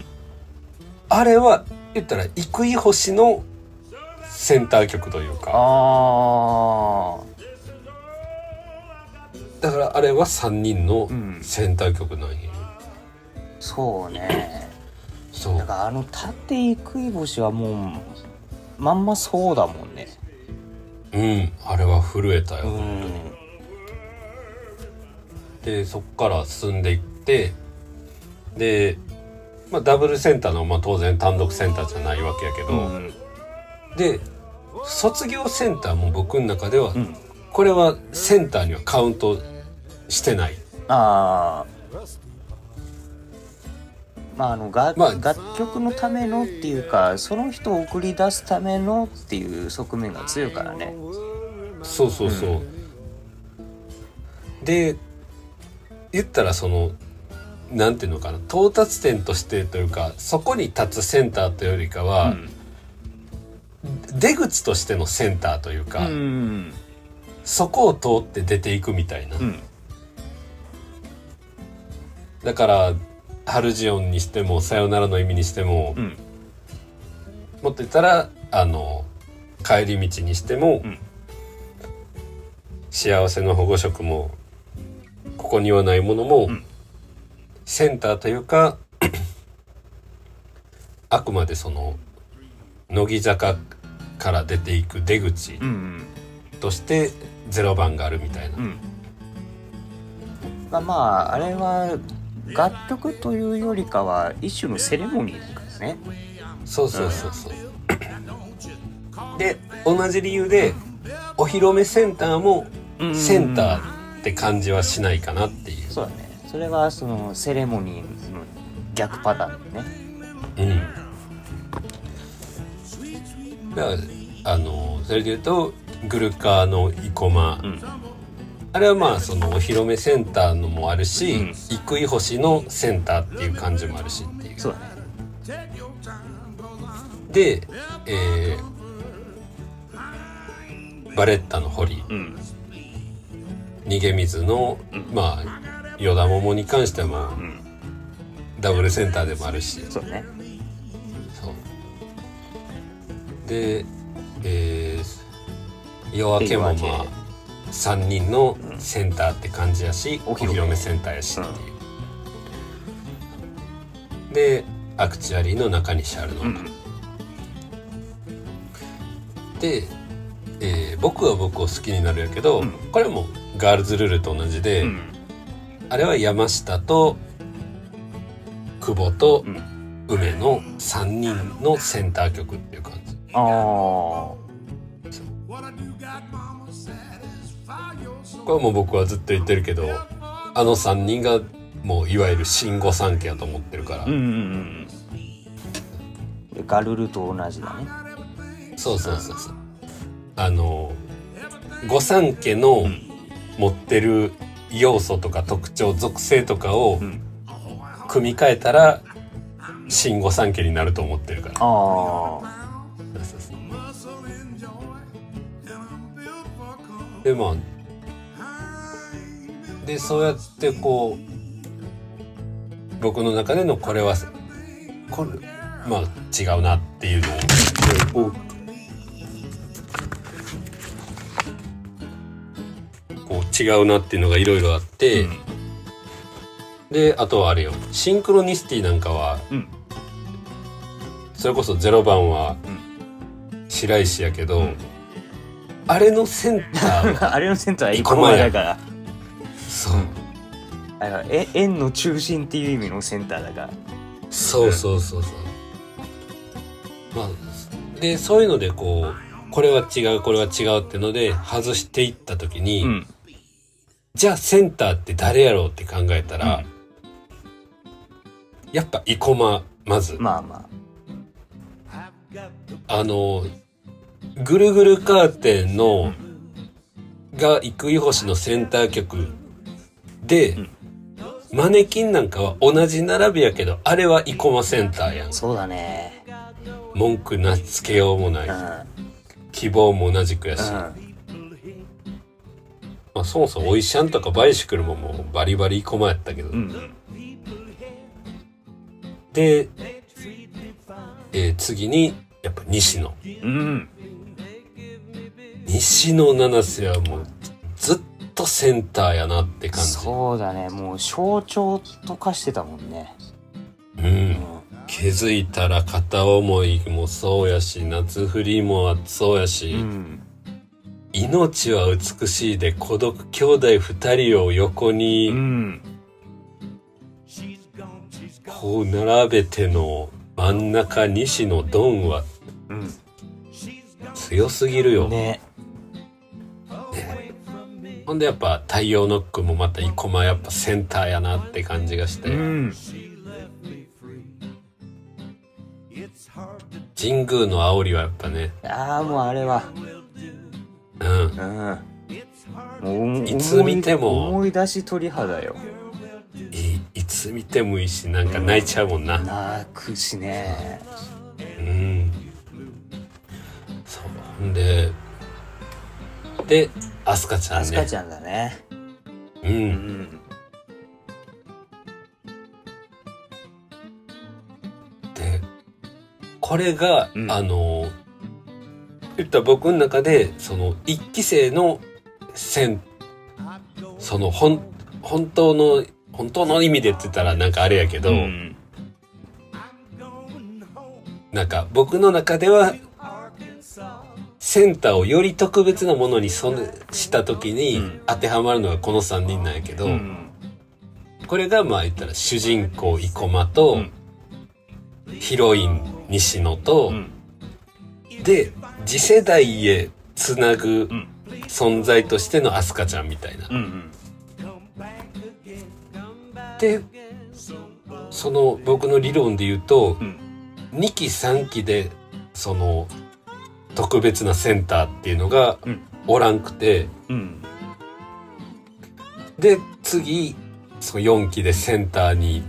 あれは言ったら生井星のセンター曲というか。あだからあれは3人のうん。センター曲なんや、あそうね。そう。だからあの縦いくい星はもうまんまそうだもんね。うん。あれは震えたよ、うんでそっから進んでいってで、まあ、ダブルセンターの、まあ、当然単独センターじゃないわけやけど、うん。で卒業センターも僕の中では、うん。これはセンターにはカウントしてない。ああまああのが、まあ楽曲のためのっていうかその人を送り出すためのっていう側面が強いからね。そうそうそう、で言ったらそのなんていうのかな到達点としてというかそこに立つセンターというよりかは、出口としてのセンターというか、うん。そこを通って出ていくみたいな、うん。だからハルジオンにしてもさよならの意味にしても、うん。もっと言ったらあの帰り道にしても、うん。幸せの保護色もここにはないものも、ん。センターというか あくまでその乃木坂から出ていく出口うんとして0番があるみたいな、うん。まあまああれは楽曲というよりかは一種のセレモニーだからね。そうそうそうそう。で同じ理由でお披露目センターもセンターって感じはしないかなっていう。そうだねそれはそのセレモニーの逆パターンだねうん。だからあのそれで言うとグルカーの生駒、うんあれはまあそのお披露目センターのもあるし、うん生井星のセンターっていう感じもあるしっていう。そうだねで、えーバレッタの堀。うん逃げ水の、まあ与田桃に関してもん。ダブルセンターでもあるし。そうだね。そう。でえー、夜明けもまあ3人のセンターって感じやし、お披お披露目センターやしっていう、でアクチュアリーの中西あるの、うん。で、えー僕は僕を好きになるやけど、うん。これもガールズルールと同じで、うん。あれは山下と久保とうん。梅の3人のセンター曲っていう感じ。ああこれはもう僕はずっと言ってるけどあの3人がもういわゆる新御三家やと思ってるから、うんうんうんでガルルと同じだね。そうそうそうそう。あの御三家の持ってる要素とか特徴属性とかをん。組み替えたら新御三家になると思ってるから。でまあでそうやってこう僕の中でのこれはこれまあ違うなっていうのを違うなっていうのがいろいろあって、であとはあれよ。シンクロニシティなんかは、うん。それこそ0番は白石やけど、ん。あれのセンターは あれのセンターは生生駒駒や。だから。そう。あのえ円の中心っていう意味のセンターだから。そうそうそうそう。まあでそういうのでこうこれは違うこれは違うってので外していった時に、うんじゃあセンターって誰やろうって考えたら、うん。やっぱ生駒まず、まあまあ。のぐるぐるカーテンの、が生井星のセンター曲で、ん。マネキンなんかは同じ並びやけどあれは生駒センターやん。そうだね。文句なつけようもない、うん。希望も同じくやし、うんまあ、そもそもおいしゃんとかバイシクルももうバリバリ生駒やったけど、うん。で、えー次にやっぱ西野。うん。西野七瀬はもうずっとセンターやなって感じ。そうだね。もう象徴と化してたもんね。うん。うん気づいたら片思いもそうやし夏振りもそうやし、うん命は美しいで孤独兄弟二人を横うにんこう並べての真ん中西野ドンはうん強すぎるよ、ね。ほんでやっぱ太陽ノックもまた生駒やっぱセンターやなって感じがして、うん。神宮の煽りはやっぱね。ああもうあれはうん。うん。いつ見ても思い出し鳥肌よ。いいつ見てもいいしなんか泣いちゃうもんな。泣くしね。うん。そう。ででアスカちゃんね。アスカちゃんだね。ううんん。でこれが、うん。あの言ったら僕の中でその一期生の線その本本当の本当の意味でって言ったらなんかあれやけど、うん。なんか僕の中ではセンターをより特別なものにそんした時にうん。当てはまるのがこの3人なんやけど、うんこれがまあ言ったら主人公生駒と、うんヒロイン西野と、うんで次世代へつなぐん。存在としてのアスカちゃんみたいな。うんでその僕の理論で言うと、うん。2期3期でその特別なセンターっていうのがうん。おらんくて、うん。で次その4期でセンターに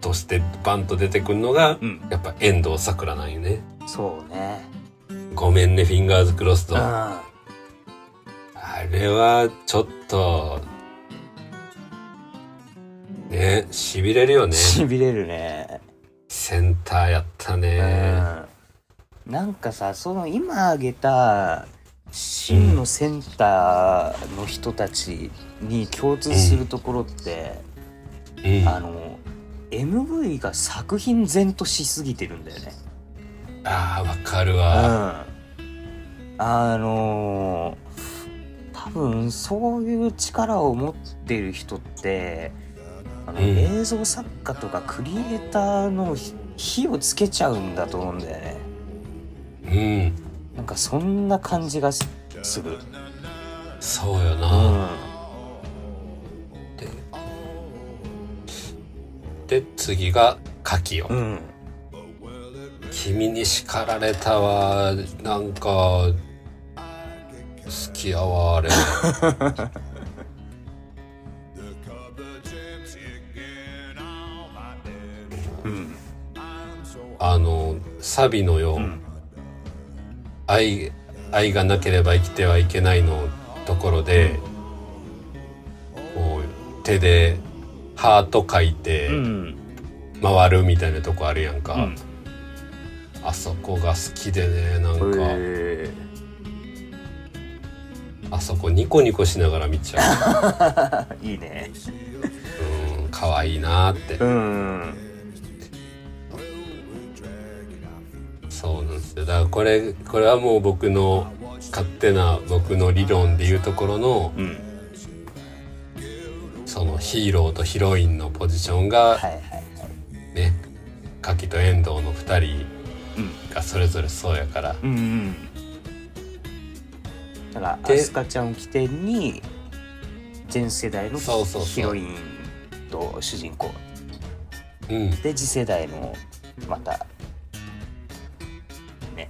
としてバンと出てくるのが、うん。やっぱ遠藤さくらなんよね。そうねごめんね、フィンガーズクロスト。ああれは、ちょっと、ね、痺れるよね。しびれるねセンターやったね。うんなんかさその今挙げた真のセンターの人たちに共通するところって、うん。あの MV が作品前としすぎてるんだよね。ああ、わかるうん、わ。あのー多分そういう力を持ってる人ってあの、うん映像作家とかクリエイターの火火をつけちゃうんだと思うんだよね。うん。なんかそんな感じがすする。そうような。ん。で、次が、カキよ。うん。君に叱られたわ。なんか、好きやわ、あれ。うん。あの、サビのよ、うん愛、愛がなければ生きてはいけないのところで、こう、手で、ハート書いて、うん。回るみたいなとこあるやんか。うん。あそこが好きでね、なんか、へあそこニコニコしながら見ちゃー いいね。う。うん、可愛いなって。うん。そうなんですよ。だからこれ、これはもう僕の勝手な僕の理論でいうところの、うん。そのヒーローとヒロインのポジションがはいはいはい。ね、柿と遠藤の二人うん。がそれぞれそうやから。うんうん。だから、でアスカちゃんを起点に、全世代のそうそうそうヒロインと主人公。うん。で、次世代の、また、ね。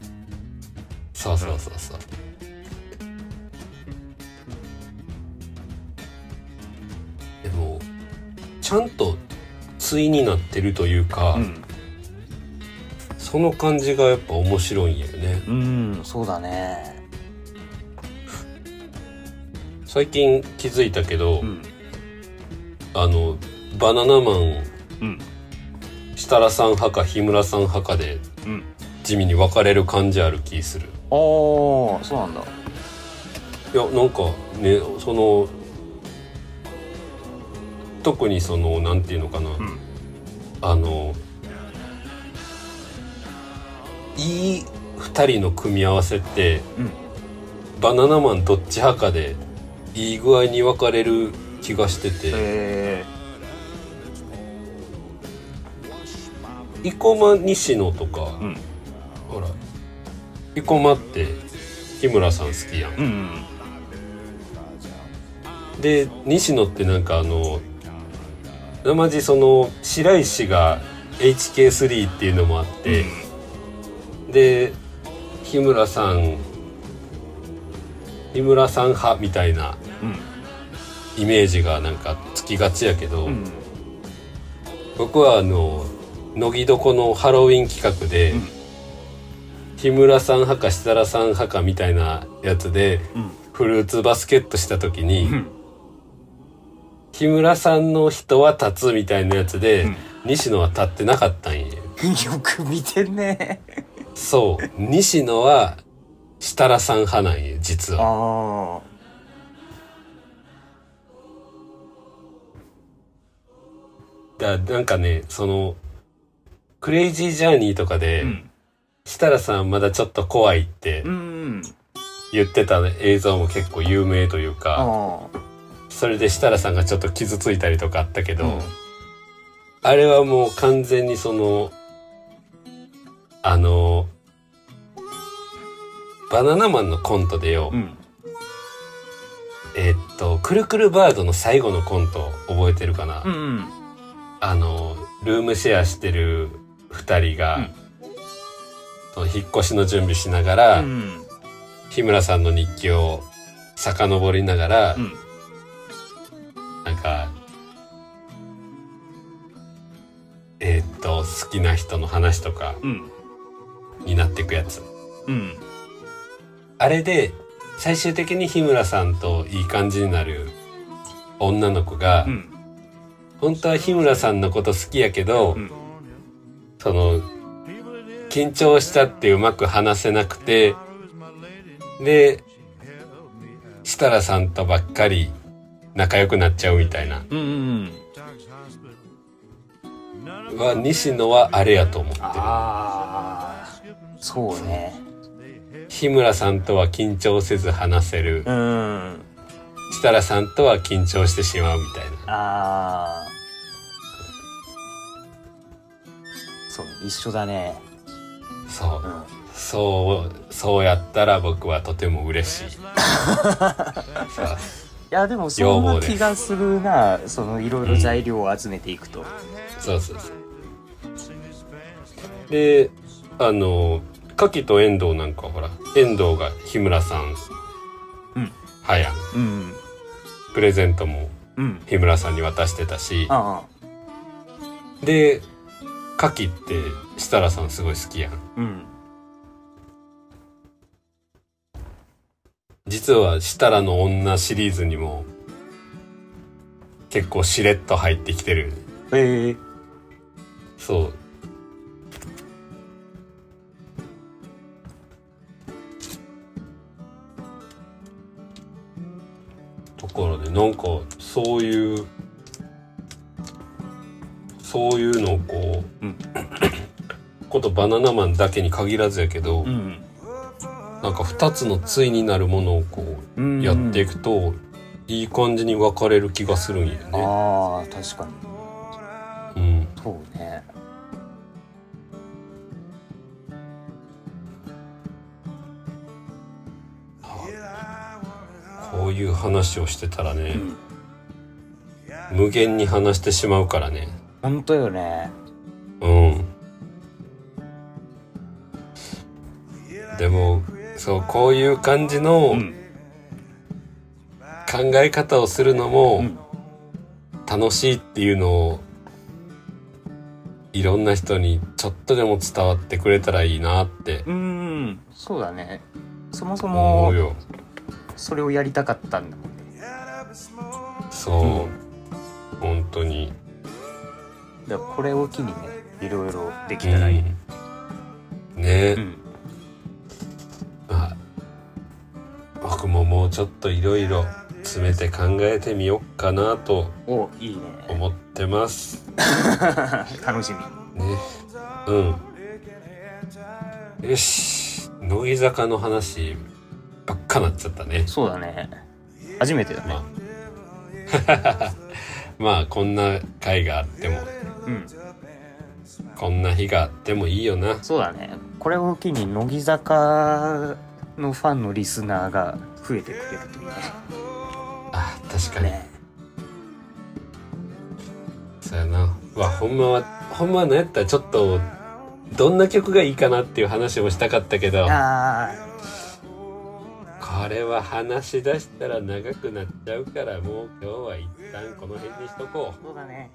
そうそうそうそう。でも、ちゃんと対になってるというか、うんその感じがやっぱ面白いんやよね。うんそうだね。最近気づいたけど、うん。あのバナナマンうん。設楽さん派か日村さん派かでうん。地味に分かれる感じある気する。ああそうなんだ。いやなんかねその特にそのなんていうのかな、ん。あのいい2人の組み合わせって、うん。バナナマンどっち派かでいい具合に分かれる気がしてて、へ生駒西野とか、うん。ほら生駒って日村さん好きやん。えうんで西野ってなんかあの生地その白石が HK3 っていうのもあって、で日村さん日村さん派みたいなうん。イメージがなんかつきがちやけど、うん。僕はあの乃木床のハロウィン企画で、うん。日村さん派か設楽さん派かみたいなやつでうん。フルーツバスケットした時に、うん。日村さんの人は立つみたいなやつで、うん。西野は立ってなかったんや。よく見てんねそう。西野は設楽さん派なんや実は。あだなんかねそのクレイジージャーニーとかで、あうん。設楽さんまだちょっと怖いってうん言ってた映像も結構有名というか、あそれで設楽さんがちょっと傷ついたりとかあったけど、うん。あれはもう完全にそのあのバナナマンのコントでよ、うん。えーっと、くるくるバードの最後のコント覚えてるかな、うんうん。あの、ルームシェアしてる二人が、うん。引っ越しの準備しながら、うん。日村さんの日記を遡りながら、うん。なんか、えーっと、好きな人の話とかうんになっていくやつ。うんあれで、最終的に日村さんといい感じになる女の子が、うん本当は日村さんのこと好きやけど、うんその緊張したってうまく話せなくてで設楽さんとばっかり仲良くなっちゃうみたいな。うんうんは西野はあれやと思ってる。ああそうね。日村さんとは緊張せず話せる。うん。設楽さんとは緊張してしまうみたいな。ああそう一緒だね。そう。うん。そうそうやったら僕はとても嬉しい。いやでもそんな気がするな。そのいろいろ材料を集めていくと、そうそうそう。であの牡蠣と遠藤なんかほら遠藤が日村さんうん。はやんうん。プレゼントもうん。日村さんに渡してたし。あで牡蠣って設楽さんすごい好きやん。あうん。実は設楽の女シリーズにも結構しれっと入ってきてる。ええ。そうところでなんかそういうそういうのをこう、うん。ことバナナマンだけに限らずやけど、うんなんか2つの対になるものをこううんやっていくと、いい感じに分かれる気がするんよね。ああ確かに。うん、そうねこういう話をしてたらね、うん。無限に話してしまうからね。本当よね。うん。でも、そう、こういう感じのうん。考え方をするのも、うん。楽しいっていうのをいろんな人にちょっとでも伝わってくれたらいいなってうん。そうだね。そもそ思もそれをやりたかったんだもんね。そう、本当に。だこれを機にねいろいろできたらいい、うん。ね、うん。まあ僕ももうちょっといろいろ詰めて考えてみよっかなとおいいね。思ってます。楽しみ。ね。うん。よし。乃木坂の話ばっかなっちゃったね。そうだね。初めてだね。まあ。まあこんな回があっても。うん。こんな日があってもいいよな。そうだね。これを機に乃木坂のファンのリスナーが増えてくれるといいね。あ確かに、ね。そうやな。わほんまはほんまは何やったらちょっとどんな曲がいいかなっていう話もしたかったけど。あこれは話し出したら長くなっちゃうからもう今日は一旦この辺にしとこう。そうだね。